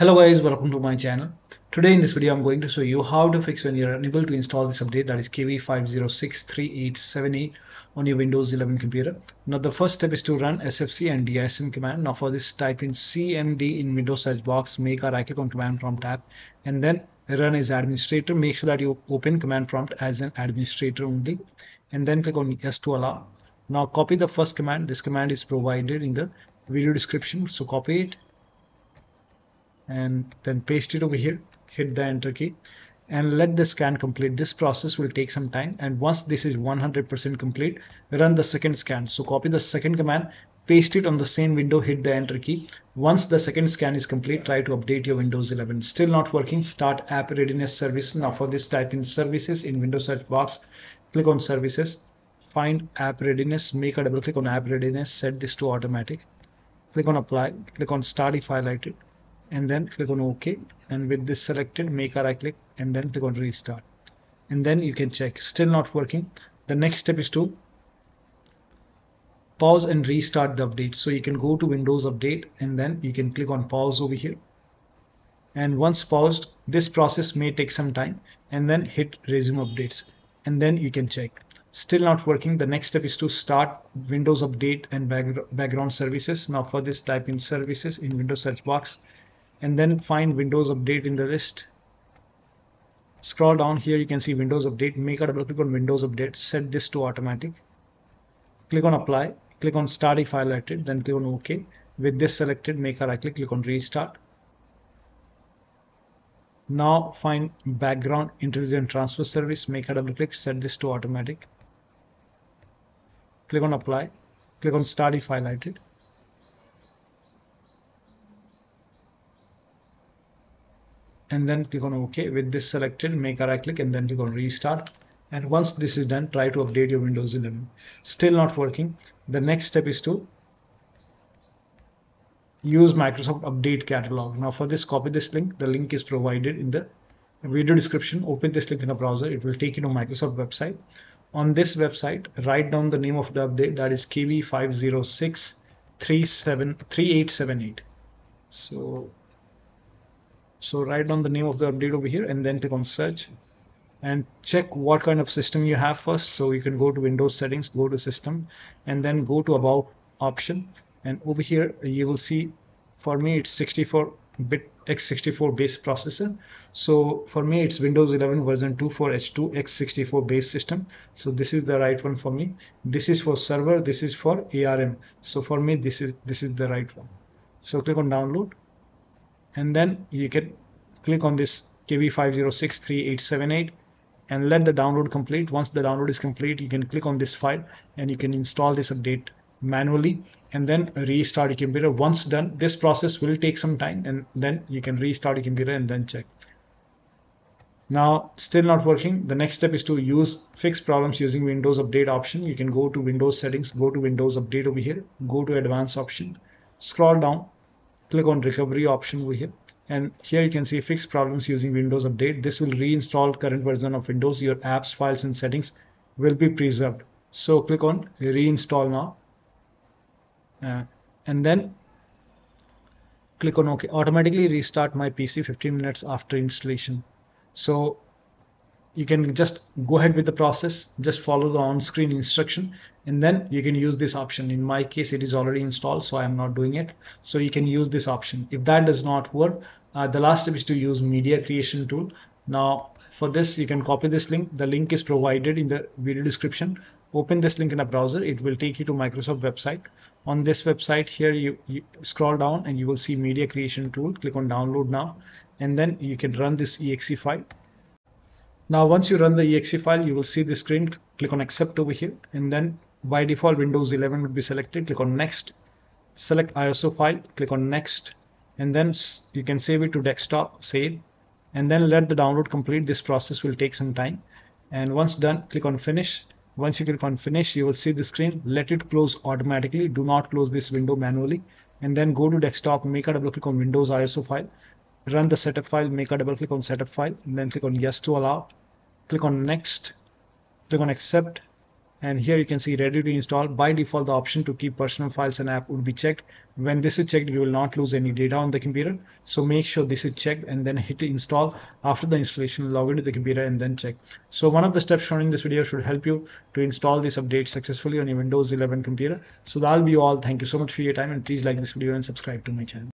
Hello guys, welcome to my channel. Today in this video I'm going to show you how to fix when you're unable to install this update that is KB5063878 on your Windows 11 computer. Now the first step is to run sfc and dism command. Now for this type in cmd in Windows search box, make a right click on command prompt tab and then run as administrator. Make sure that you open command prompt as an administrator only and then click on yes to allow. Now copy the first command. This command is provided in the video description. So copy it and then paste it over here. Hit the enter key and let the scan complete. This process will take some time. And once this is 100% complete run the second scan. So copy the second command paste it on the same window hit the enter key. Once the second scan is complete try to update your windows 11 still not working? Start app readiness service now. For this type in services in windows search box. Click on services. Find app readiness. Make a double click on app readiness. Set this to automatic. Click on apply. Click on start if highlighted and then click on OK and with this selected make a right click and then click on restart. And then you can check still not working. The next step is to pause and restart the update. So you can go to Windows update and then you can click on pause over here. And once paused this process may take some time and then hit resume updates. And then you can check still not working. The next step is to start windows update and background services. Now for this type in services in windows search box and then find Windows Update in the list. Scroll down here, you can see Windows Update. Make a double click on Windows Update. Set this to automatic. Click on Apply. Click on Start if highlighted. Then click on OK. With this selected, make a right click. Click on Restart. Now find Background Intelligent Transfer Service. Make a double click. Set this to automatic. Click on Apply. Click on Start if highlighted. And then click on OK. With this selected make a right click and then click on restart. And once this is done try to update your Windows 11 still not working. The next step is to use Microsoft update catalog. Now for this copy this link. The link is provided in the video description. Open this link in a browser. It will take you to Microsoft website. On this website write down the name of the update. That is KB506 3878 so so write down the name of the update over here and then click on search and check what kind of system you have first. So you can go to windows settings go to system and then go to about option. And over here you will see for me it's 64 bit x64 base processor. So for me it's windows 11 version 24H2 x64 base system. So this is the right one for me. This is for server. This is for arm so for me this is this is the right one. So click on download and then you can click on this KB5063878 and let the download complete. Once the download is complete, you can click on this file and you can install this update manually and then restart your computer. Once done, this process will take some time and then you can restart your computer and then check. Now, still not working. The next step is to use fix problems using Windows Update option. You can go to Windows settings, go to Windows Update over here, go to advanced option, scroll down, click on recovery option over here and here you can see fix problems using Windows Update. This will reinstall current version of Windows. Your apps, files and settings will be preserved. So click on reinstall now uh, and then click on OK. Automatically restart my PC 15 minutes after installation. So you can just go ahead with the process just follow the on-screen instruction and then you can use this option. In my case it is already installed so i'm not doing it. So you can use this option. If that does not work uh, the last step is to use media creation tool. Now for this you can copy this link. The link is provided in the video description. Open this link in a browser. It will take you to microsoft website. On this website here you, you scroll down and you will see media creation tool. Click on download now. And then you can run this exe file now, once you run the exe file, you will see the screen. Click on accept over here. And then by default, Windows 11 would be selected. Click on next. Select ISO file. Click on next. And then you can save it to desktop, save. And then let the download complete. This process will take some time. And once done, click on finish. Once you click on finish, you will see the screen. Let it close automatically. Do not close this window manually. And then go to desktop, make a double click on Windows ISO file run the setup file, make a double click on setup file, and then click on yes to allow, click on next, click on accept, and here you can see ready to install. By default the option to keep personal files and app would be checked. When this is checked you will not lose any data on the computer. So make sure this is checked and then hit install after the installation log into the computer and then check. So one of the steps shown in this video should help you to install this update successfully on your windows 11 computer. So that'll be all. Thank you so much for your time and please like this video and subscribe to my channel